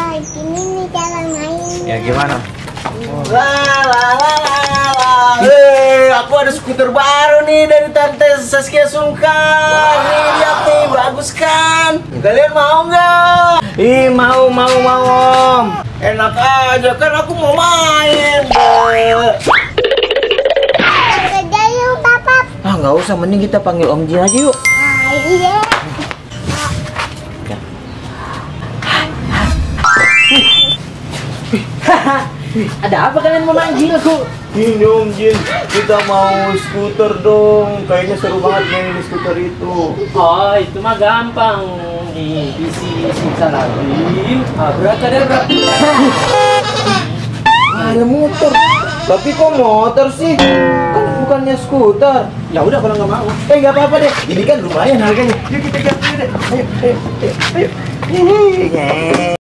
Gini nih cara main. Ya gimana? La la la la. Hei, aku ada skuter baru nih dari Tante Saskia Sungkar. Nih lihat nih, bagus kan? Kalian mau nggak? Ih, mau mau mau Om. Enak aja kan aku mau main. Kerja yuk, Papa. Ah, nggak usah, mending kita panggil Om Jin aja yuk. Ah, iya. Ada apa kalian mau manggilku? Ini Om Jin, kita mau skuter dong. Kayaknya seru banget main di skuter itu. Oh, itu mah gampang. Nih, isi simsalabim, abrakadabra. Ada motor. Tapi kok motor sih? Kan bukannya skuter. Ya udah kalau nggak mau. Eh nggak apa-apa deh. Ini kan lumayan harganya. Yuk kita ganti deh. Ayo, ayo, ayo, ayo. Ini.